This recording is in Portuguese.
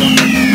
Música